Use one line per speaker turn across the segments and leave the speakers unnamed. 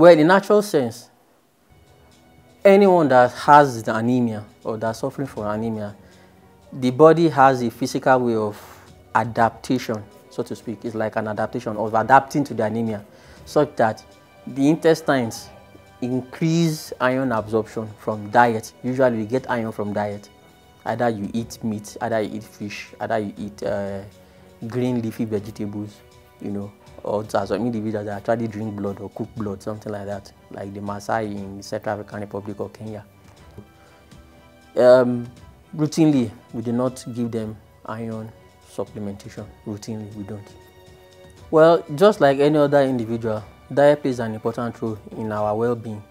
Well, in natural sense, anyone that has the anemia or that's suffering from anemia, the body has a physical way of adaptation, so to speak. It's like an adaptation of adapting to the anemia, such that the intestines increase iron absorption from diet. Usually, we get iron from diet. Either you eat meat, either you eat fish, either you eat uh, green leafy vegetables, you know, or some individuals that actually drink blood or cook blood, something like that, like the Maasai in Central African Republic or Kenya. Um, routinely, we do not give them iron supplementation. Routinely, we don't. Well, just like any other individual, diet plays an important role in our well-being.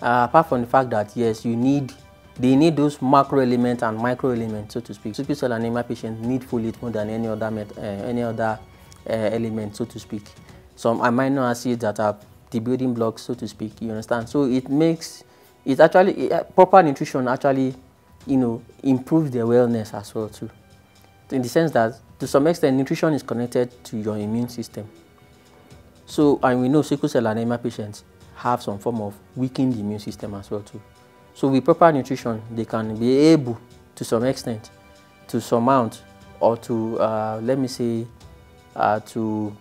Uh, apart from the fact that yes, you need they need those macro elements and micro elements, so to speak. Sickle cell anemia patients need folate more than any other uh, any other uh, element, so to speak. Some amino acids that are the building blocks, so to speak. You understand? So it makes it actually uh, proper nutrition actually, you know, improves their wellness as well too. In the sense that to some extent nutrition is connected to your immune system. So and we know sickle cell anemia patients have some form of weakened immune system as well too. So with proper nutrition, they can be able to some extent to surmount or to uh, let me say uh, to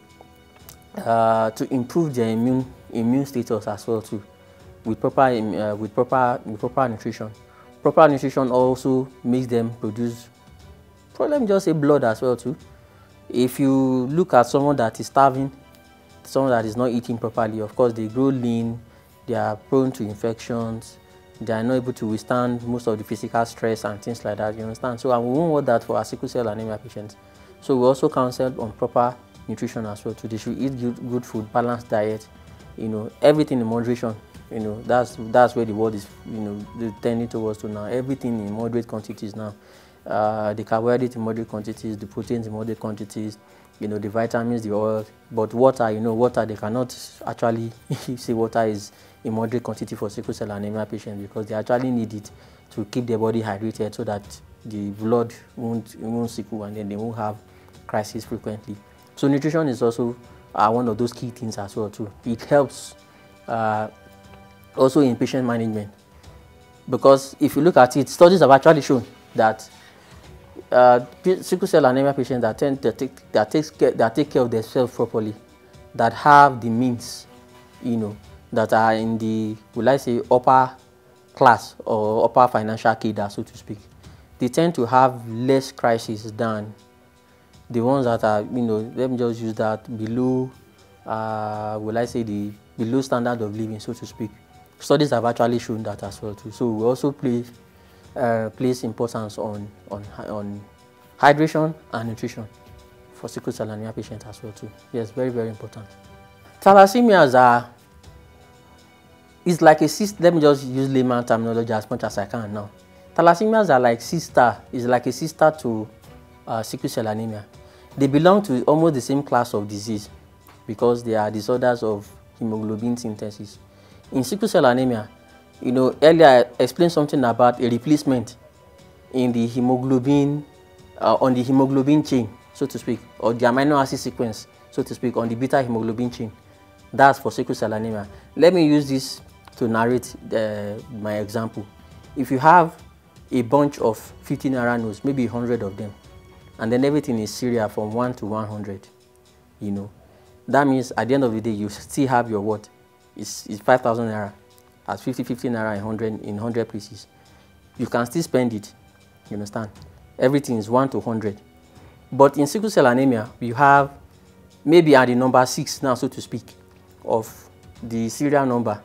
uh, to improve their immune immune status as well too with proper uh, with proper with proper nutrition. Proper nutrition also makes them produce, me just say blood as well too. If you look at someone that is starving, someone that is not eating properly, of course they grow lean, they are prone to infections, they are not able to withstand most of the physical stress and things like that. You understand? So and we won't want that for our sickle cell anemia patients. So we also counsel on proper nutrition as well. Too. They should eat good, good food, balanced diet, you know, everything in moderation. You know, that's that's where the world is, you know, tending towards to now. Everything in moderate quantities now. Uh, the carbohydrates in moderate quantities, the proteins in moderate quantities, you know, the vitamins, the oil. But water, you know, water, they cannot actually see water is in moderate quantity for sickle cell anemia patients because they actually need it to keep their body hydrated so that the blood won't, won't sickle and then they won't have crisis frequently. So nutrition is also uh, one of those key things as well too. It helps uh, also in patient management because if you look at it, studies have actually shown that uh, sickle cell anemia patients that tend to take that takes care, that take care of themselves properly, that have the means, you know, that are in the will I say upper class or upper financial cadre, so to speak, they tend to have less crisis than the ones that are, you know, let me just use that below, uh, will I say the below standard of living, so to speak. Studies have actually shown that as well too. So we also place uh, place importance on on on hydration and nutrition for sickle cell anemia patients as well too. Yes, very very important. Thalassemias are it's like a sister. Let me just use layman terminology as much as I can now. Thalassemias are like sister. It's like a sister to uh, sickle cell anemia. They belong to almost the same class of disease because they are disorders of hemoglobin synthesis. In sickle cell anemia, you know, earlier I explained something about a replacement in the hemoglobin, uh, on the hemoglobin chain, so to speak, or the amino acid sequence, so to speak, on the beta hemoglobin chain. That's for sickle cell anemia. Let me use this to narrate uh, my example. If you have a bunch of 15 naira maybe 100 of them, and then everything is serial from 1 to 100, you know, that means at the end of the day, you still have your what? It's, it's 5,000 naira at 50, 50 naira in 100, in 100 places. You can still spend it, you understand? Everything is 1 to 100. But in sickle cell anemia, you have maybe at the number 6 now, so to speak, of the serial number.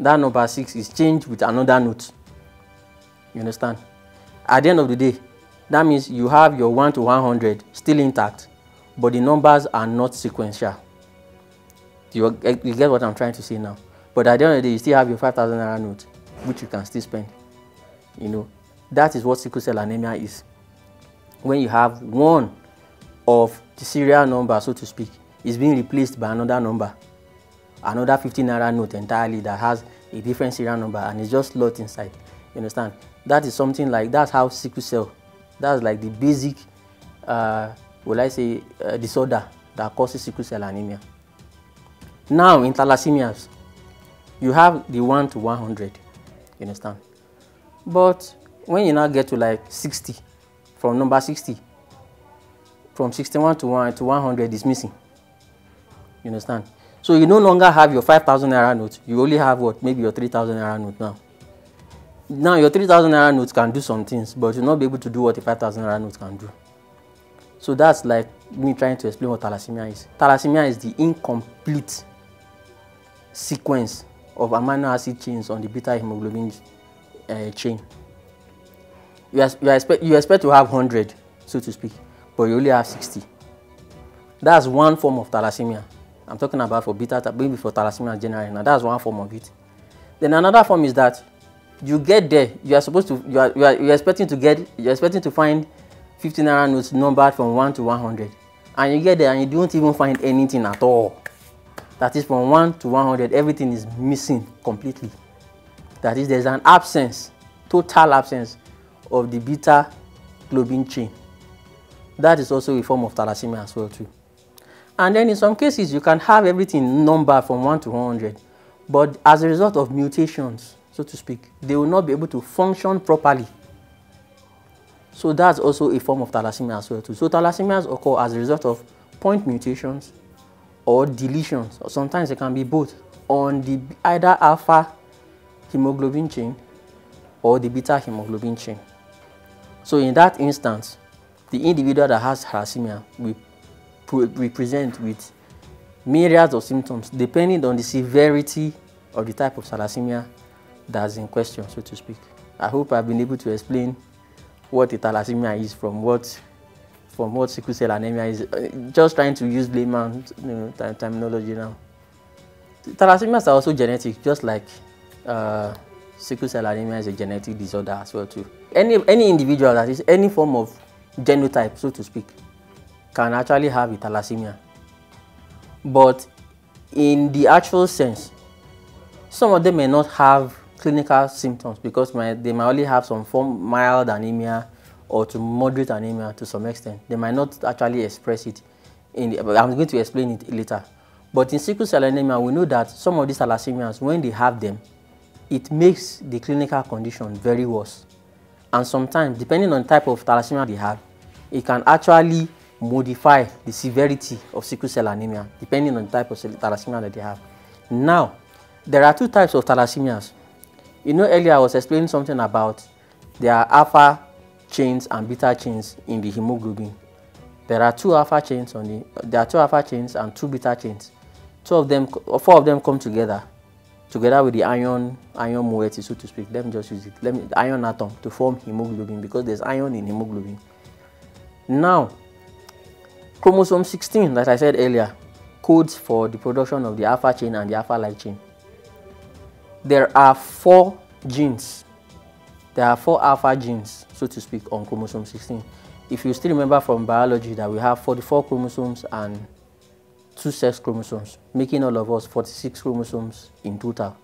That number 6 is changed with another note. You understand? At the end of the day, that means you have your 1 to 100 still intact, but the numbers are not sequential. You, eh, you get what I'm trying to say now? But at the end of the day, you still have your 5,000 naira note, which you can still spend. You know, that is what sickle cell anemia is. When you have one of the serial number, so to speak, is being replaced by another number, another 15 naira note entirely that has a different serial number and it's just locked inside. You understand? That is something like that's how sickle cell. That's like the basic, uh, will I say, uh, disorder that causes sickle cell anemia. Now in thalassemias, you have the 1 to 100. You understand? But when you now get to like 60, from number 60, from 61 to 1 to 100 is missing. You understand? So you no longer have your 5,000 naira note. You only have what? Maybe your 3,000 naira note now. Now your 3,000 naira note can do some things, but you'll not be able to do what a 5,000 naira note can do. So that's like me trying to explain what thalassemia is. Thalassemia is the incomplete sequence of amino acid chains on the beta hemoglobin uh, chain. You, you, expect, you expect to have 100, so to speak, but you only have 60. That's one form of thalassemia. I'm talking about for beta, maybe for thalassemia generally. Now that's one form of it. Then another form is that you get there, you are supposed to, you are, you are, you are expecting to get, you are expecting to find 50 naira notes numbered from 1 to 100. And you get there and you don't even find anything at all. That is from 1 to 100, everything is missing completely. That is, there's an absence, total absence of the beta globin chain. That is also a form of thalassemia as well too. And then in some cases, you can have everything numbered from 1 to 100, but as a result of mutations, so to speak, they will not be able to function properly. So that's also a form of thalassemia as well too. So thalassemias occur as a result of point mutations or deletions, or sometimes it can be both, on the either alpha hemoglobin chain or the beta hemoglobin chain. So in that instance, the individual that has thalassemia will, will present with myriads of symptoms depending on the severity of the type of thalassemia that's in question, so to speak. I hope I've been able to explain what a thalassemia is from what from what sickle cell anemia is. Uh, just trying to use layman you know, terminology now. Thalassemias are also genetic, just like uh, sickle cell anemia is a genetic disorder as well too. Any any individual that is any form of genotype, so to speak, can actually have a thalassemia. But in the actual sense, some of them may not have clinical symptoms because my, they might only have some form mild anemia or to moderate anemia to some extent. They might not actually express it. The, I'm going to explain it later. But in sickle cell anemia, we know that some of these thalassemias, when they have them, it makes the clinical condition very worse. And sometimes, depending on the type of thalassemia they have, it can actually modify the severity of sickle cell anemia, depending on the type of thalassemia that they have. Now, there are two types of thalassemias. You know, earlier I was explaining something about there are alpha chains and beta chains in the hemoglobin. There are two alpha chains on the there are two alpha chains and two beta chains. Two of them, four of them come together, together with the iron iron moiety, so to speak. Let me just use it. Let me iron atom to form hemoglobin because there's iron in hemoglobin. Now, chromosome 16, like I said earlier, codes for the production of the alpha chain and the alpha light chain there are four genes. There are four alpha genes, so to speak, on chromosome 16. If you still remember from biology that we have 44 chromosomes and two sex chromosomes, making all of us 46 chromosomes in total.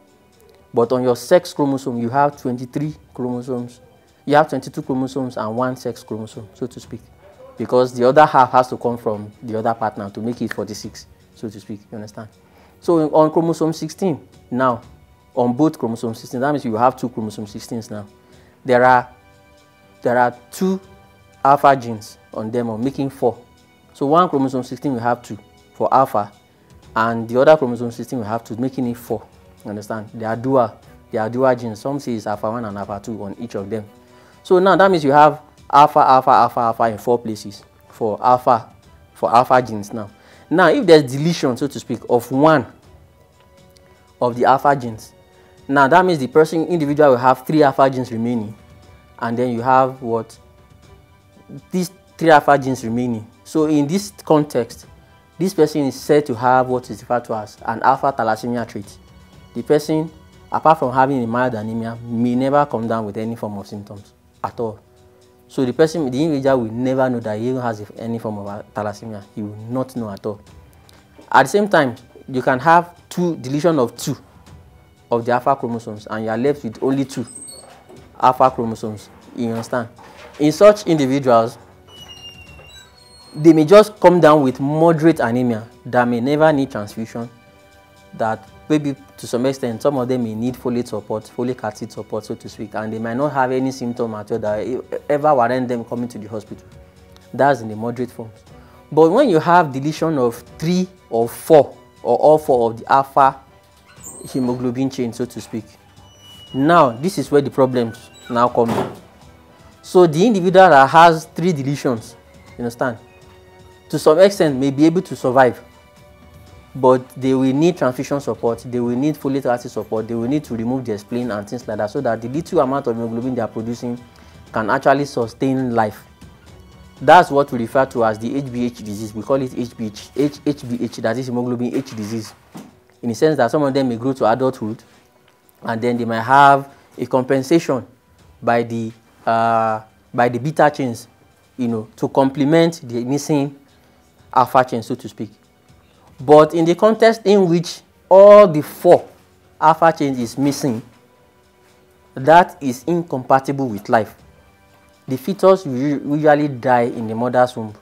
But on your sex chromosome, you have 23 chromosomes. You have 22 chromosomes and one sex chromosome, so to speak. Because the other half has to come from the other partner to make it 46, so to speak. You understand? So on chromosome 16, now on both chromosome 16. That means you have two chromosome 16s now. There are there are two alpha genes on them, or making four. So one chromosome 16 will have two for alpha, and the other chromosome 16 will have two, making it four. You understand? They are dual. They are dual genes. Some say it's alpha 1 and alpha 2 on each of them. So now that means you have alpha, alpha, alpha, alpha in four places for alpha, for alpha genes now. Now, if there's deletion, so to speak, of one of the alpha genes, now that means the person individual will have three alpha genes remaining, and then you have what these three alpha genes remaining. So in this context, this person is said to have what is referred to as an alpha thalassemia trait. The person, apart from having a mild anemia, may never come down with any form of symptoms at all. So the person, the individual will never know that he has any form of thalassemia. He will not know at all. At the same time, you can have two deletion of two of the alpha chromosomes and you are left with only two alpha chromosomes you understand in such individuals they may just come down with moderate anemia that may never need transfusion that maybe to some extent some of them may need folate support, folic acid support, so to speak, and they might not have any symptom at all that ever warrant them coming to the hospital. That's in the moderate forms. But when you have deletion of three or four, or all four of the alpha hemoglobin chain, so to speak, now this is where the problems now come in. So the individual that has three deletions, you understand, to some extent may be able to survive but they will need transfusion support they will need folate acid support they will need to remove their spleen and things like that so that the little amount of hemoglobin they are producing can actually sustain life. That's what we refer to as the hbh disease. We call it hbh hbh that is hemoglobin h disease in the sense that some of them may grow to adulthood and then they might have a compensation by the uh, by the beta chains you know to complement the missing alpha chain so to speak but in the context in which all the four alpha chains is missing, that is incompatible with life. The fetus usually die in the mother's womb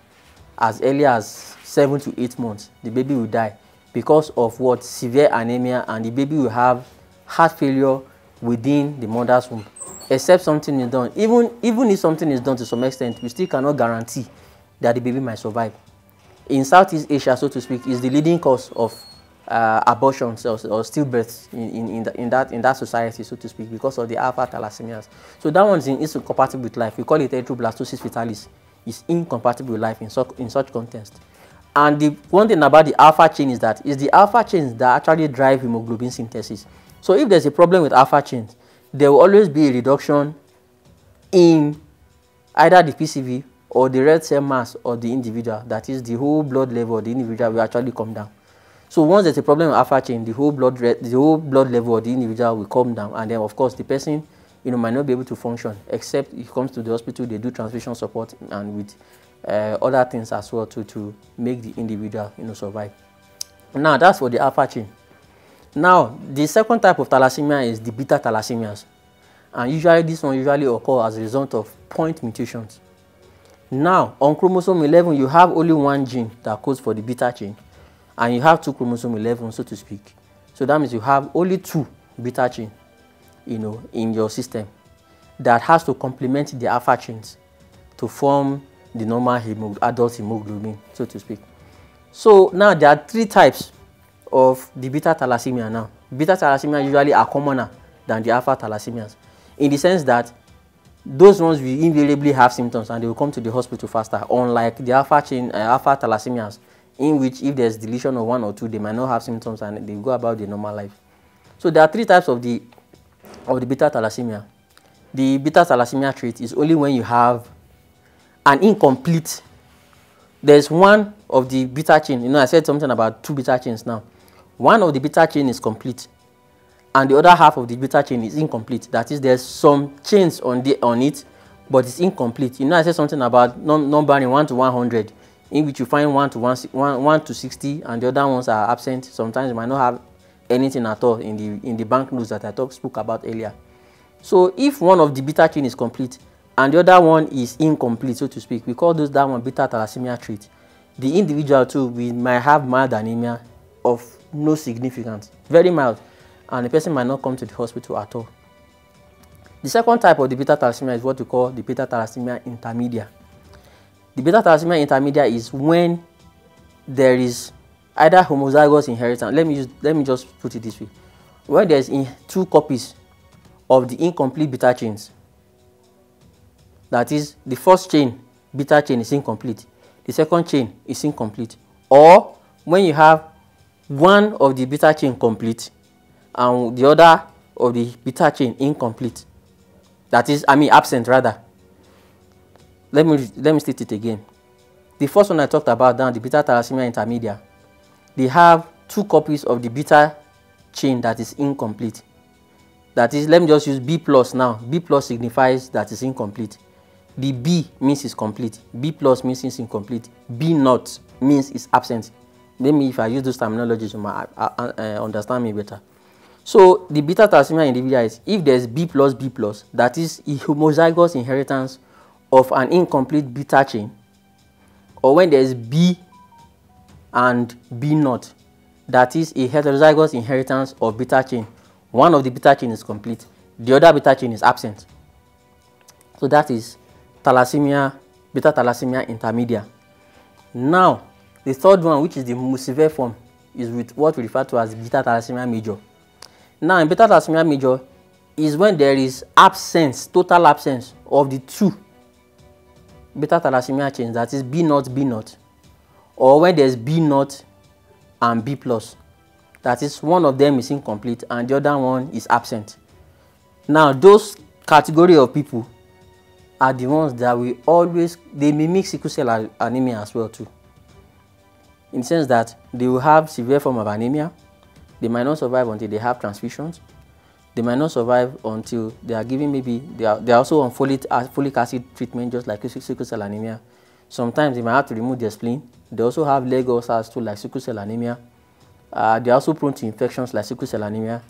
as early as seven to eight months. The baby will die because of what severe anemia and the baby will have heart failure within the mother's womb except something is done even even if something is done to some extent we still cannot guarantee that the baby might survive in Southeast Asia, so to speak, is the leading cause of uh, abortions or, or stillbirths in, in, in, the, in, that, in that society, so to speak, because of the alpha thalassemias. So that one is, in, incompatible with life. We call it erythroblastosis fetalis. It's incompatible with life in, so, in such context. And the one thing about the alpha chain is that it's the alpha chains that actually drive hemoglobin synthesis. So if there's a problem with alpha chains, there will always be a reduction in either the PCV or the red cell mass of the individual, that is the whole blood level of the individual will actually come down. So once there's a problem with alpha chain, the whole blood the whole blood level of the individual will come down, and then of course the person you know might not be able to function except if comes to the hospital they do transfusion support and with uh, other things as well to to make the individual you know survive. Now that's for the alpha chain. Now the second type of thalassemia is the beta thalassemias, and usually this one usually occur as a result of point mutations. Now, on chromosome 11, you have only one gene that codes for the beta chain, and you have two chromosome 11, so to speak. So that means you have only two beta chain, you know, in your system that has to complement the alpha chains to form the normal hemog adult hemoglobin, so to speak. So now there are three types of the beta thalassemia now. Beta thalassemia usually are commoner than the alpha thalassemias in the sense that those ones will invariably have symptoms and they will come to the hospital faster, unlike the alpha chain, uh, alpha thalassemias, in which if there's deletion of one or two, they might not have symptoms and they go about their normal life. So there are three types of the of the beta thalassemia. The beta thalassemia trait is only when you have an incomplete. There's one of the beta chain. You know, I said something about two beta chains now. One of the beta chain is complete, and the other half of the beta chain is incomplete. That is, there's some chains on the on it, but it's incomplete. You know, I said something about num numbering 1 to 100, in which you find 1 to 1, 1, 1 to 60, and the other ones are absent. Sometimes you might not have anything at all in the in the banknotes that I talked spoke about earlier. So if one of the beta chain is complete and the other one is incomplete, so to speak, we call those that one beta thalassemia trait. The individual too we might have mild anemia of no significance, very mild and the person might not come to the hospital at all. The second type of the beta thalassemia is what we call the beta thalassemia intermedia. The beta thalassemia intermedia is when there is either homozygous inheritance. Let me use, let me just put it this way: when there is two copies of the incomplete beta chains. That is, the first chain beta chain is incomplete, the second chain is incomplete, or when you have one of the beta chain complete and the other of the beta chain incomplete. That is, I mean absent rather. Let me let me state it again. The first one I talked about down, the beta thalassemia intermedia, they have two copies of the beta chain that is incomplete. That is, let me just use B plus now. B plus signifies that is incomplete. The B means it's complete. B plus means it's incomplete. B not means it's absent. Maybe if I use those terminologies, you might uh, uh, understand me better. So the beta thalassemia individual is if there's B plus B plus, that is a homozygous inheritance of an incomplete beta chain, or when there's B and B not, that is a heterozygous inheritance of beta chain. One of the beta chain is complete, the other beta chain is absent. So that is thalassemia, beta thalassemia intermedia. Now, the third one, which is the most severe form, is with what we refer to as beta thalassemia major. Now, in beta thalassemia major is when there is absence, total absence of the two beta thalassemia chains, that is B naught, B naught, or when there's B naught and B plus. That is, one of them is incomplete and the other one is absent. Now, those category of people are the ones that we always, they mimic sickle cell anemia as well too. In the sense that they will have severe form of anemia, they might not survive until they have transfusions, they might not survive until they are given maybe, they are, they are also on folic, uh, folic acid treatment just like sickle cell anemia. Sometimes they might have to remove their spleen. They also have leg ulcers too like sickle cell anemia. Uh, they are also prone to infections like sickle cell anemia.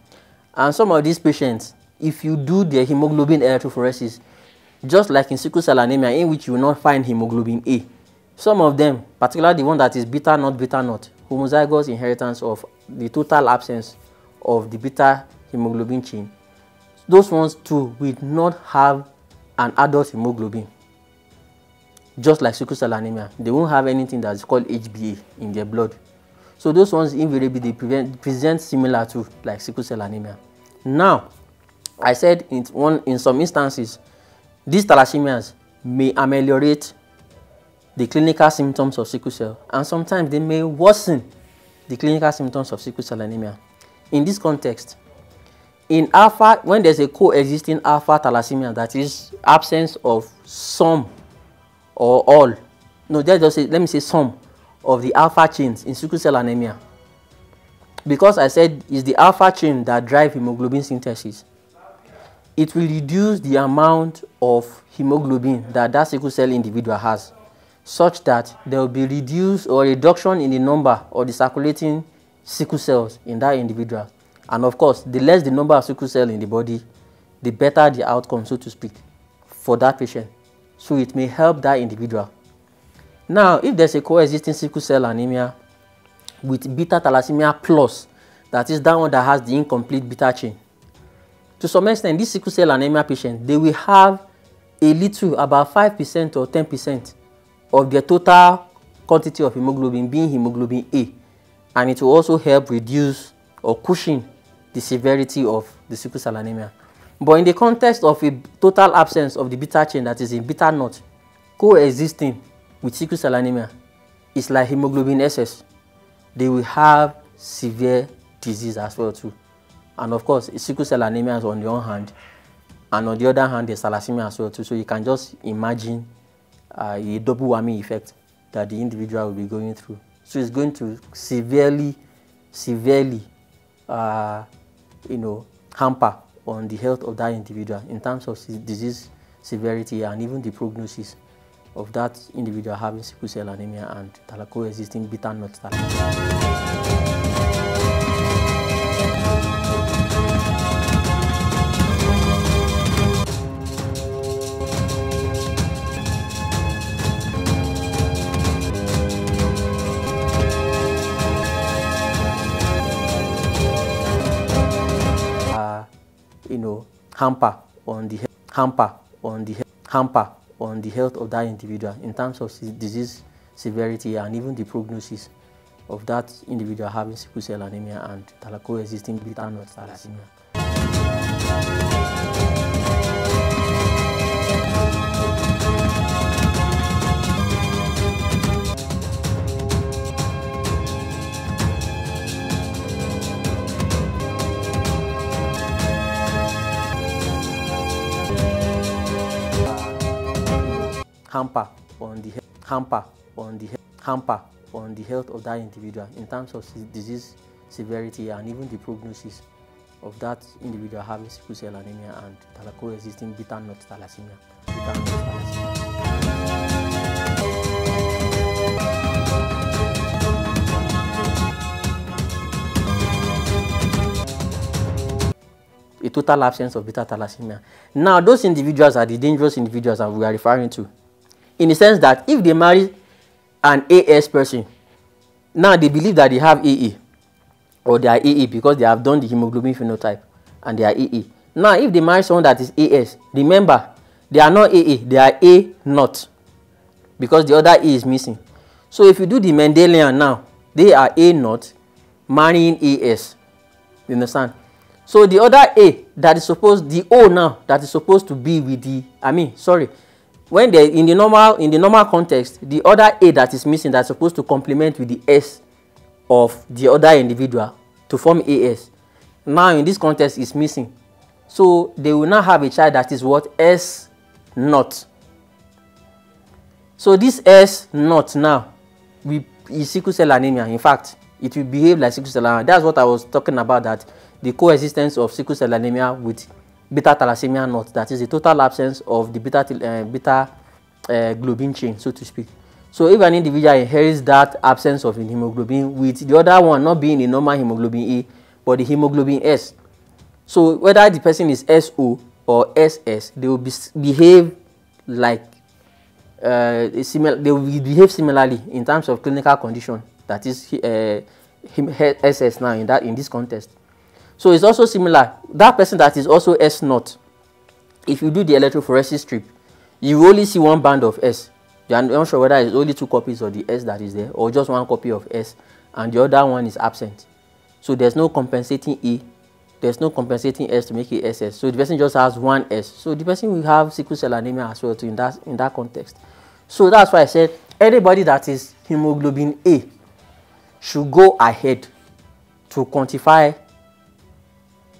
And some of these patients, if you do their hemoglobin electrophoresis, just like in sickle cell anemia in which you will not find hemoglobin A, some of them, particularly the one that is beta not beta not, homozygous inheritance of the total absence of the beta hemoglobin chain, those ones too will not have an adult hemoglobin. Just like sickle cell anemia, they won't have anything that is called HbA in their blood. So those ones invariably they prevent, present similar to like sickle cell anemia. Now, I said in one in some instances, these thalassemias may ameliorate the clinical symptoms of sickle cell and sometimes they may worsen the clinical symptoms of sickle cell anemia. In this context, in alpha, when there's a coexisting alpha thalassemia, that is absence of some or all, no, just say, let me say some of the alpha chains in sickle cell anemia. Because I said it's the alpha chain that drive hemoglobin synthesis it will reduce the amount of hemoglobin that that sickle cell individual has such that there will be reduced or reduction in the number of the circulating sickle cells in that individual. And of course, the less the number of sickle cells in the body, the better the outcome, so to speak, for that patient. So it may help that individual. Now, if there's a coexisting sickle cell anemia with beta thalassemia plus, that is that one that has the incomplete beta chain, to some extent, these sickle cell anemia patients, they will have a little, about 5% or 10% of their total quantity of hemoglobin being hemoglobin A. And it will also help reduce or cushion the severity of the sickle cell anemia. But in the context of a total absence of the beta chain that is in beta naught coexisting with sickle cell anemia, it's like hemoglobin SS. They will have severe disease as well too. And of course, sickle cell anemia is on the one hand, and on the other hand, there's thalassemia as well too. So you can just imagine uh, a double whammy effect that the individual will be going through. So it's going to severely, severely, uh, you know, hamper on the health of that individual in terms of disease severity and even the prognosis of that individual having sickle cell anemia and coexisting beta not thalassemia. Hamper on the hamper on the hamper on the health of that individual in terms of disease severity and even the prognosis of that individual having sickle cell anemia and coexisting beta thalassemia. Hamper on the hamper on the hamper on the health of that individual in terms of disease severity and even the prognosis of that individual having sickle cell anemia and coexisting beta thalassemia. a total absence of beta thalassemia. Now, those individuals are the dangerous individuals that we are referring to in the sense that if they marry an AS person, now they believe that they have AA. or they are AA because they have done the hemoglobin phenotype and they are AA. Now, if they marry someone that is AS, remember, they are not AA, they are A not because the other A is missing. So if you do the Mendelian now, they are A not marrying AS. You understand? So the other A that is supposed, the O now that is supposed to be with the, I mean, sorry, when they in the normal in the normal context, the other A that is missing that's supposed to complement with the S of the other individual to form AS. Now in this context is missing. So they will now have a child that is what S not. So this S not now will is sickle cell anemia. In fact, it will behave like sickle cell anemia. That's what I was talking about that the coexistence of sickle cell anemia with beta thalassemia not that is the total absence of the beta uh, beta uh, globin chain so to speak. So if an individual inherits that absence of hemoglobin with the other one not being a normal hemoglobin E but the hemoglobin S. So whether the person is SO or SS, they will be, behave like uh, similar. They will behave similarly in terms of clinical condition. That is uh, SS now in that in this context. So it's also similar. That person that is also S naught, if you do the electrophoresis strip, you only see one band of S are not sure whether it's only two copies of the S that is there or just one copy of S and the other one is absent. So there's no compensating E, there's no compensating S to make it SS. So the person just has one S. So the person will have sickle cell anemia as well too in that, in that context. So that's why I said anybody that is hemoglobin A should go ahead to quantify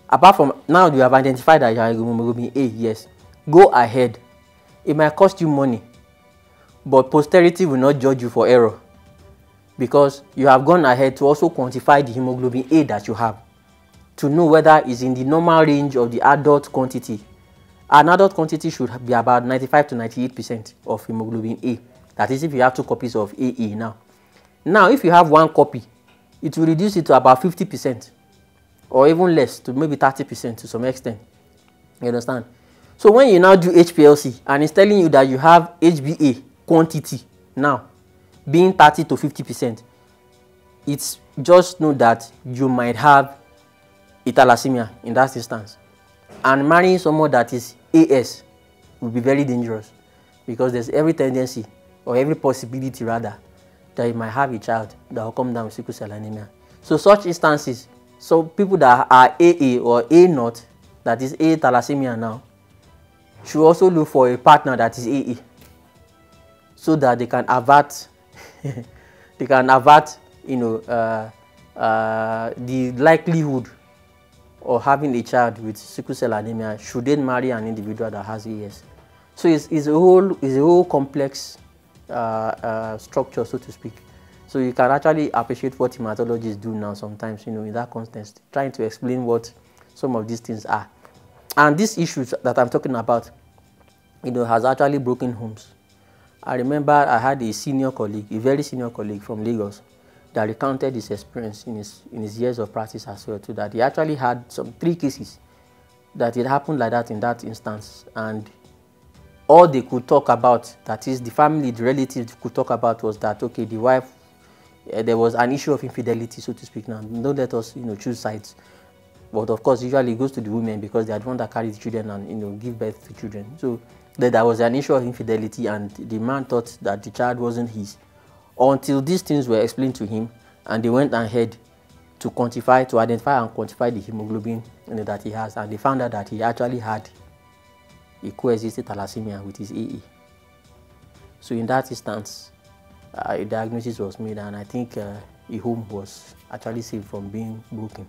apart from now you have identified that you are hemoglobin A, yes, go ahead. It might cost you money but posterity will not judge you for error because you have gone ahead to also quantify the hemoglobin A that you have to know whether it's in the normal range of the adult quantity. An adult quantity should be about 95 to 98% of hemoglobin A. That is if you have two copies of AA now. Now, if you have one copy, it will reduce it to about 50% or even less to maybe 30% to some extent. You understand? So when you now do HPLC and it's telling you that you have HbA quantity now being 30 to 50 percent it's just know that you might have a in that instance and marrying someone that is AS will be very dangerous because there's every tendency or every possibility rather that you might have a child that will come down with sickle cell anemia. So such instances, so people that are AA or A naught, that is A thalassemia now, should also look for a partner that is AA so that they can avert they can avert you know uh, uh, the likelihood of having a child with sickle cell anemia should they marry an individual that has AS. So it's, it's a whole it's a whole complex uh, uh, structure, so to speak. So you can actually appreciate what hematologists do now sometimes, you know, in that context, trying to explain what some of these things are. And these issues that I'm talking about, you know, has actually broken homes. I remember I had a senior colleague, a very senior colleague from Lagos, that recounted his experience in his, in his years of practice as well, too, that he actually had some three cases that it happened like that in that instance. And all they could talk about, that is, the family, the relatives could talk about was that, okay, the wife, uh, there was an issue of infidelity, so to speak. Now, don't let us, you know, choose sides. But of course, usually it goes to the women because they are the one that carry the children and, you know, give birth to children. So that there was an issue of infidelity and the man thought that the child wasn't his until these things were explained to him and they went ahead to quantify to identify and quantify the hemoglobin you know, that he has and they found out that he actually had a coexisting thalassemia with his AA. So in that instance, a diagnosis was made and I think uh, a home was actually saved from being broken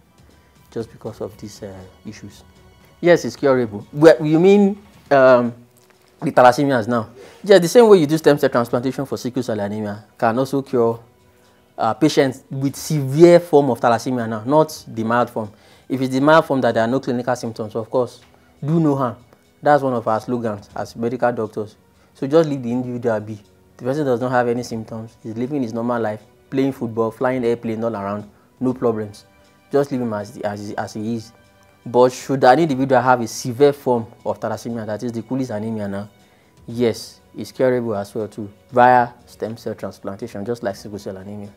just because of these uh, issues. Yes, it's curable. Well, you mean um, the thalassemias now. Yeah, the same way you do stem cell transplantation for sickle cell anemia can also cure uh, patients with severe form of thalassemia now, not the mild form. If it's the mild form that there are no clinical symptoms, of course, do no harm. That's one of our slogans as medical doctors. So just leave the individual be. The person does not have any symptoms. He's living his normal life, playing football, flying airplane all around, no problems. Just leave him as, as, as he is. But should an individual have a severe form of thalassemia, that is the Cooley's anemia now, yes, it's curable as well too, via stem cell transplantation, just like sickle cell anemia.